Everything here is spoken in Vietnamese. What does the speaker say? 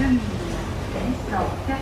chân, sẽ cầu chắc